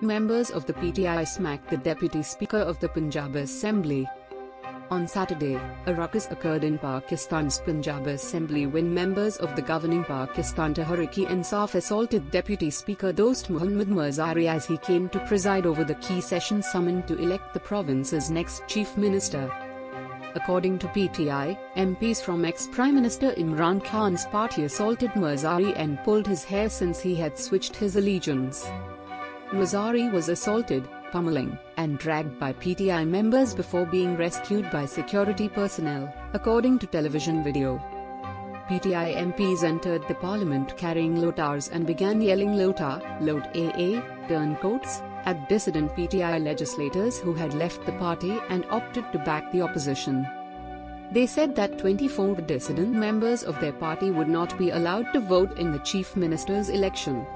Members of the PTI smacked the Deputy Speaker of the Punjab Assembly. On Saturday, a ruckus occurred in Pakistan's Punjab Assembly when members of the governing Pakistan Tehreek-e-Insaf assaulted Deputy Speaker Dost Muhammad Mazari as he came to preside over the key session summoned to elect the province's next chief minister. According to PTI, MPs from ex-Prime Minister Imran Khan's party assaulted Mazari and pulled his hair since he had switched his allegiance. Mazari was assaulted, pummeling, and dragged by PTI members before being rescued by security personnel, according to television video. PTI MPs entered the parliament carrying lotas and began yelling Lota, Lot AA, turncoats, at dissident PTI legislators who had left the party and opted to back the opposition. They said that 24 dissident members of their party would not be allowed to vote in the chief minister's election.